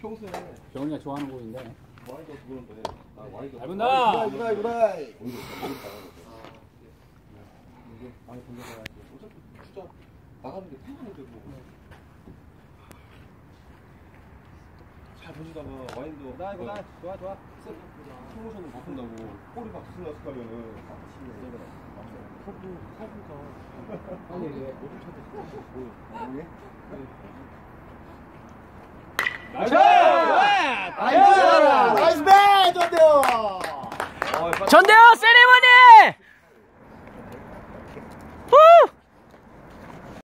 평소에 병원이가 좋아하는 곡인데. 와이드 그러는데 아 와이드 잘 본다. 이구나 이구나 오히려 이게 많이 돌려가야 돼 어차피 투자 나가는 게 편하는데 뭐. 잘 보시다가 와인도 나 이거 나 좋아 좋아. 프로모션을 못 한다고 꼬리 막 두순 나스하면은 빨리 얘기해. 나이스! 전대현 세리머니!